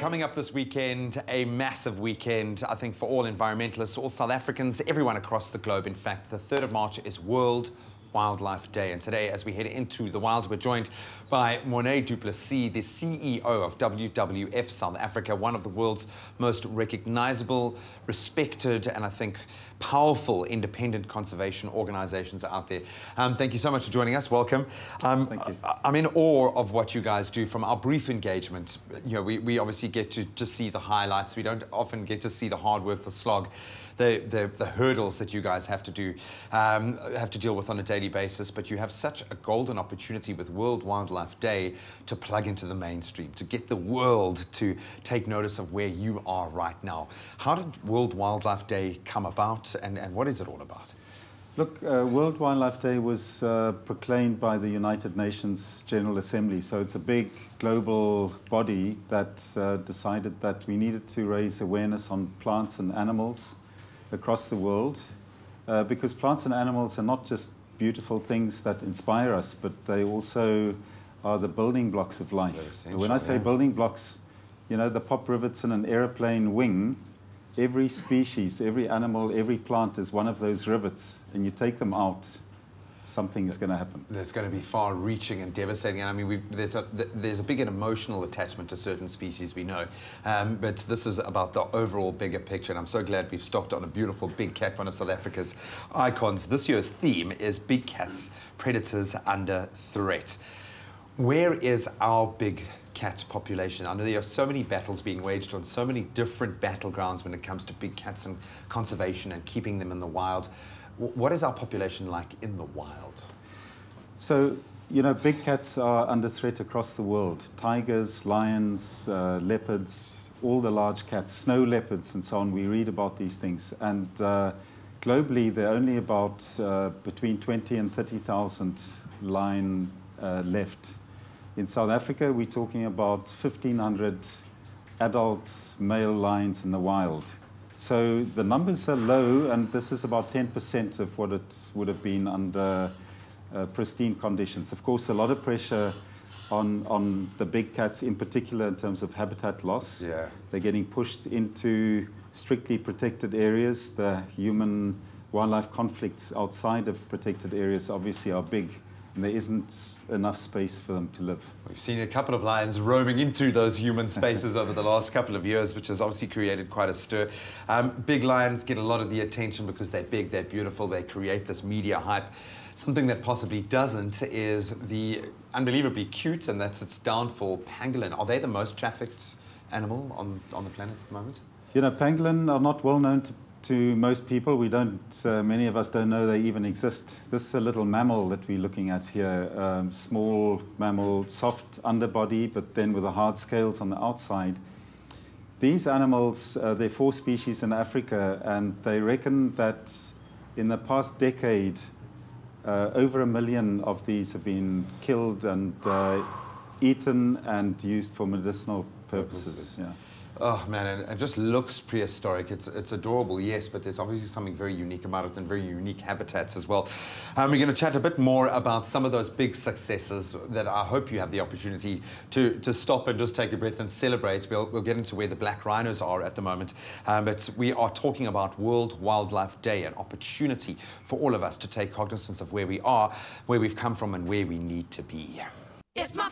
coming up this weekend, a massive weekend, I think, for all environmentalists, all South Africans, everyone across the globe. In fact, the 3rd of March is World Wildlife Day. And today, as we head into the wild, we're joined by Morne du Plessis, the CEO of WWF South Africa, one of the world's most recognizable, respected, and I think powerful independent conservation organizations out there. Um, thank you so much for joining us. Welcome. Um, thank you. I, I'm in awe of what you guys do from our brief engagement. You know, we, we obviously get to just see the highlights. We don't often get to see the hard work, the slog the, the, the hurdles that you guys have to do, um, have to deal with on a daily basis. But you have such a golden opportunity with World Wildlife Day to plug into the mainstream, to get the world to take notice of where you are right now. How did World Wildlife Day come about, and, and what is it all about? Look, uh, World Wildlife Day was uh, proclaimed by the United Nations General Assembly. So it's a big global body that uh, decided that we needed to raise awareness on plants and animals across the world uh, because plants and animals are not just beautiful things that inspire us, but they also are the building blocks of life. When I say yeah. building blocks, you know, the pop rivets in an aeroplane wing, every species, every animal, every plant is one of those rivets, and you take them out something is going to happen. There's going to be far-reaching and devastating. And I mean, there's a there's a big emotional attachment to certain species we know, um, but this is about the overall bigger picture. And I'm so glad we've stopped on a beautiful big cat, one of South Africa's icons. This year's theme is big cats, predators under threat. Where is our big cat population. I know there are so many battles being waged on so many different battlegrounds when it comes to big cats and conservation and keeping them in the wild. What is our population like in the wild? So, you know, big cats are under threat across the world. Tigers, lions, uh, leopards, all the large cats, snow leopards and so on. We read about these things. And uh, globally, there are only about uh, between 20 and 30,000 lion uh, left. In South Africa, we're talking about 1,500 adult male lions in the wild. So the numbers are low, and this is about 10% of what it would have been under uh, pristine conditions. Of course, a lot of pressure on, on the big cats, in particular in terms of habitat loss. Yeah. They're getting pushed into strictly protected areas. The human wildlife conflicts outside of protected areas obviously are big and there isn't enough space for them to live. We've seen a couple of lions roaming into those human spaces over the last couple of years, which has obviously created quite a stir. Um, big lions get a lot of the attention because they're big, they're beautiful, they create this media hype. Something that possibly doesn't is the unbelievably cute, and that's its downfall, pangolin. Are they the most trafficked animal on, on the planet at the moment? You know, pangolin are not well known to to most people, we don't, uh, many of us don't know they even exist. This is a little mammal that we're looking at here, um, small mammal, soft underbody, but then with the hard scales on the outside. These animals, uh, there are four species in Africa, and they reckon that in the past decade, uh, over a million of these have been killed and uh, eaten and used for medicinal purposes. purposes. Yeah. Oh man, and it just looks prehistoric. It's it's adorable, yes, but there's obviously something very unique about it and very unique habitats as well. Um, we're going to chat a bit more about some of those big successes that I hope you have the opportunity to to stop and just take a breath and celebrate. We'll we'll get into where the black rhinos are at the moment, um, but we are talking about World Wildlife Day, an opportunity for all of us to take cognizance of where we are, where we've come from, and where we need to be. It's my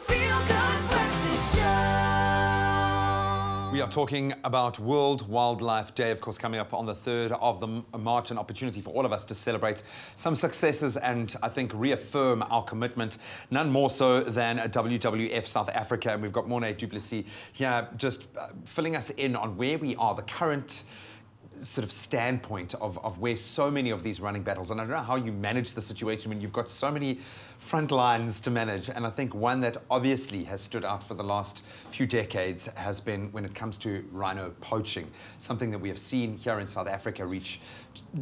We are talking about World Wildlife Day, of course, coming up on the 3rd of the March, an opportunity for all of us to celebrate some successes and, I think, reaffirm our commitment, none more so than WWF South Africa. And we've got Morne du Plessis here just uh, filling us in on where we are, the current sort of standpoint of, of where so many of these running battles, and I don't know how you manage the situation when you've got so many front lines to manage. And I think one that obviously has stood out for the last few decades has been when it comes to rhino poaching, something that we have seen here in South Africa reach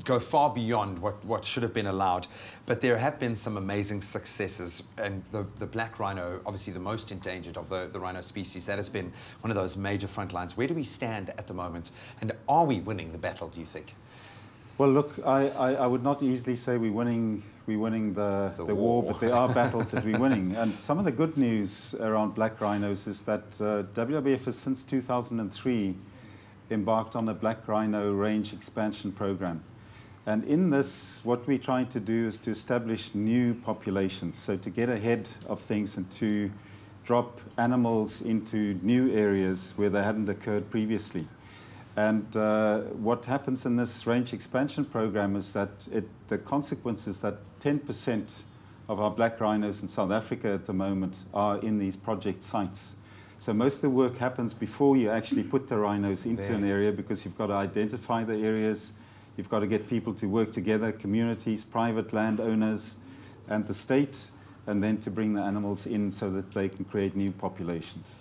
go far beyond what, what should have been allowed. But there have been some amazing successes. And the, the black rhino, obviously the most endangered of the, the rhino species, that has been one of those major front lines. Where do we stand at the moment? And are we winning the battle, do you think? Well, look, I, I, I would not easily say we're winning, we're winning the, The the, war. war. but there are battles that we're winning. And some of the good news around black rhinos is that uh, WWF has since 2003 embarked on a black rhino range expansion program. And in this, what we're trying to do is to establish new populations. So to get ahead of things and to drop animals into new areas where they hadn't occurred previously. And uh, what happens in this range expansion program is that it, the consequence is that 10% of our black rhinos in South Africa at the moment are in these project sites. So most of the work happens before you actually put the rhinos into an area because you've got to identify the areas, you've got to get people to work together, communities, private landowners, and the state, and then to bring the animals in so that they can create new populations.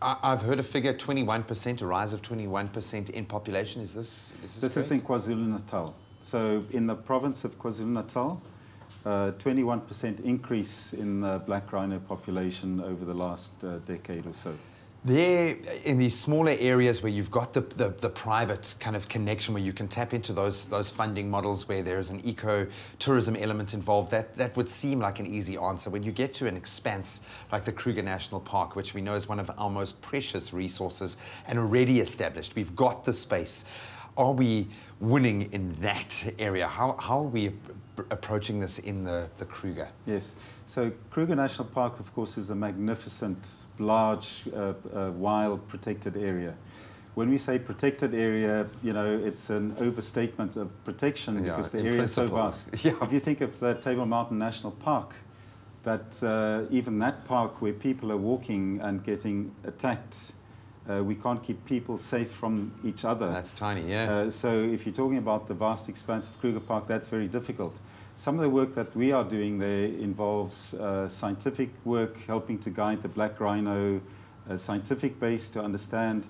I've heard a figure 21%, a rise of 21% in population. Is this, is this, This is in KwaZulu Natal. So in the province of KwaZulu Natal, uh, 21% increase in the black rhino population over the last uh, decade or so. There, in these smaller areas where you've got the, the, the private kind of connection where you can tap into those, those funding models where there is an eco tourism element involved, that, that would seem like an easy answer. When you get to an expanse like the Kruger National Park, which we know is one of our most precious resources and already established, we've got the space. Are we winning in that area? How, how are we approaching this in the, the Kruger? Yes. So Kruger National Park, of course, is a magnificent, large, uh, uh, wild, protected area. When we say protected area, you know, it's an overstatement of protection Yeah, because the area is so vast. Yeah. If you think of the Table Mountain National Park, that uh, even that park where people are walking and getting attacked, uh, we can't keep people safe from each other. That's tiny, yeah. Uh, so if you're talking about the vast expanse of Kruger Park, that's very difficult. Some of the work that we are doing there involves uh, scientific work, helping to guide the black rhino uh, scientific base to understand,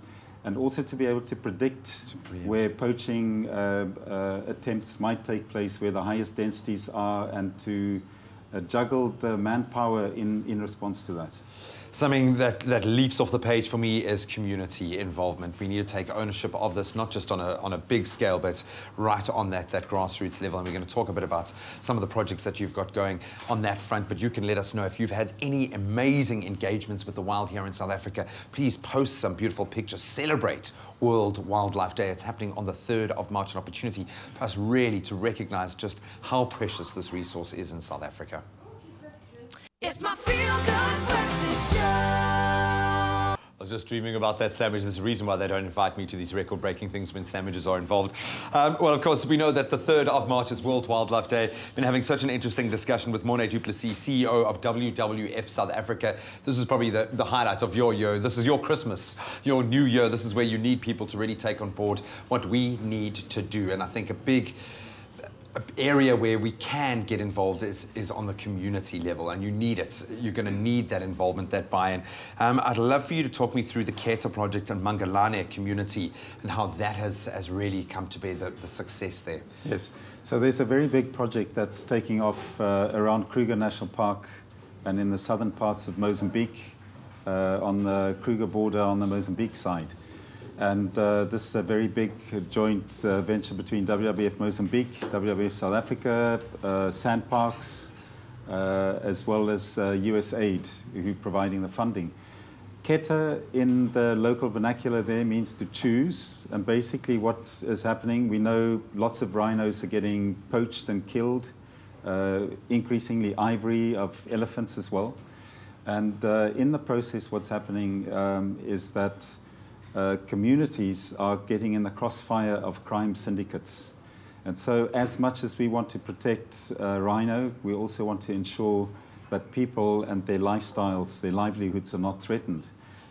and also to be able to predict To where poaching uh, uh, attempts might take place, where the highest densities are, and to uh, juggle the manpower in, in response to that. Something that, that leaps off the page for me is community involvement. We need to take ownership of this, not just on a, on a big scale, but right on that, that grassroots level. And we're going to talk a bit about some of the projects that you've got going on that front. But you can let us know if you've had any amazing engagements with the wild here in South Africa. Please post some beautiful pictures. Celebrate World Wildlife Day. It's happening on the 3rd of March, an opportunity for us really to recognize just how precious this resource is in South Africa. It's my feel good breakfast show. I was just dreaming about that sandwich. There's a reason why they don't invite me to these record breaking things when sandwiches are involved. Um, well, of course, we know that the 3rd of March is World Wildlife Day. Been having such an interesting discussion with Morne du Plessis, CEO of WWF South Africa. This is probably the, the highlight of your year. This is your Christmas, your new year. This is where you need people to really take on board what we need to do. And I think a big area where we can get involved is, is on the community level, and you need it. You're going to need that involvement, that buy-in. Um, I'd love for you to talk me through the Khetha project and Mangalane community and how that has, has really come to be the, the success there. Yes. So there's a very big project that's taking off uh, around Kruger National Park and in the southern parts of Mozambique, uh, on the Kruger border on the Mozambique side. And uh, this is a very big uh, joint uh, venture between WWF Mozambique, WWF South Africa, uh, SANParks, uh, as well as uh, USAID, who are providing the funding. Khetha in the local vernacular there means to choose. And basically, what is happening, we know lots of rhinos are getting poached and killed, uh, increasingly ivory of elephants as well. And uh, in the process, what's happening um, is that uh, communities are getting in the crossfire of crime syndicates. And so, as much as we want to protect uh, rhino, we also want to ensure that people and their lifestyles, their livelihoods are not threatened.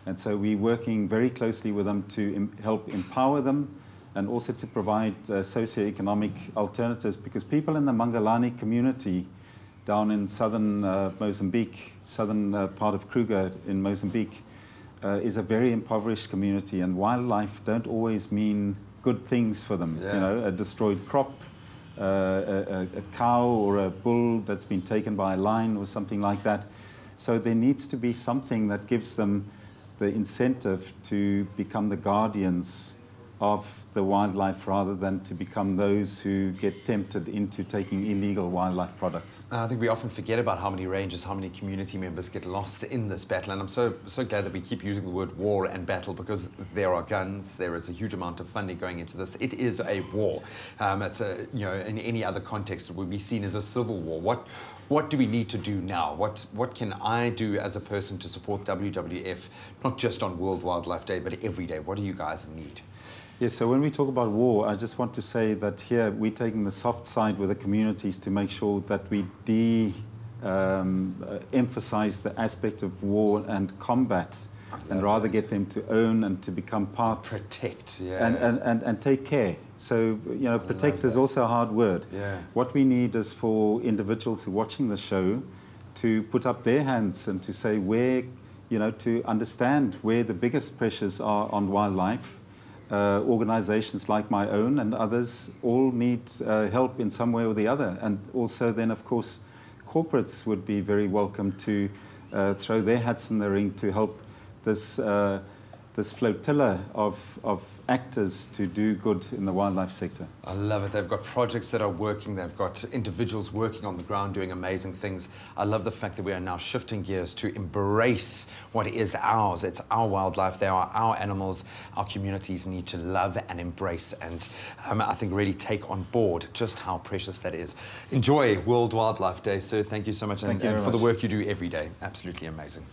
And so, we're working very closely with them to em- help empower them and also to provide uh, socioeconomic alternatives because people in the Mangalane community down in southern uh, Mozambique, southern uh, part of Kruger in Mozambique, uh, is a very impoverished community, and wildlife don't always mean good things for them. Yeah. You know, a destroyed crop, uh, a, a, a cow or a bull that's been taken by a lion or something like that. So there needs to be something that gives them the incentive to become the guardians of the wildlife rather than to become those who get tempted into taking illegal wildlife products. I think we often forget about how many rangers, how many community members get lost in this battle. And I'm so, so glad that we keep using the word war and battle because there are guns, there is a huge amount of funding going into this. It is a war. Um, it's a, you know, in any other context, it would be seen as a civil war. What, what do we need to do now? What, what can I do as a person to support WWF, not just on World Wildlife Day, but every day? What do you guys need? Yes, so when we talk about war, I just want to say that here we're taking the soft side with the communities to make sure that we de um, uh, emphasize the aspect of war and combat and rather that. get them to own and to become part Protect, yeah. and, and, and, and take care. So, you know, protect is also a hard word. Yeah. What we need is for individuals who are watching the show to put up their hands and to say where, you know, to understand where the biggest pressures are on wildlife. Uh, organizations like my own and others all need uh, help in some way or the other. And also, then, of course, corporates would be very welcome to uh, throw their hats in the ring to help this, uh, this flotilla of, of actors to do good in the wildlife sector. I love it. They've got projects that are working. They've got individuals working on the ground doing amazing things. I love the fact that we are now shifting gears to embrace what is ours. It's our wildlife. They are our animals. Our communities need to love and embrace and um, I think really take on board just how precious that is. Enjoy World Wildlife Day, sir. Thank you so much. Thank and, you and for the work you do every day. Absolutely amazing.